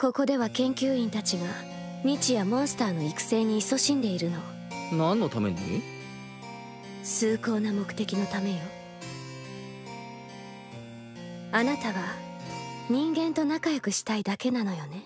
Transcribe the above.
ここでは研究員たちが日夜モンスターの育成に勤しんでいるの。何のために？崇高な目的のためよ。あなたは人間と仲良くしたいだけなのよね。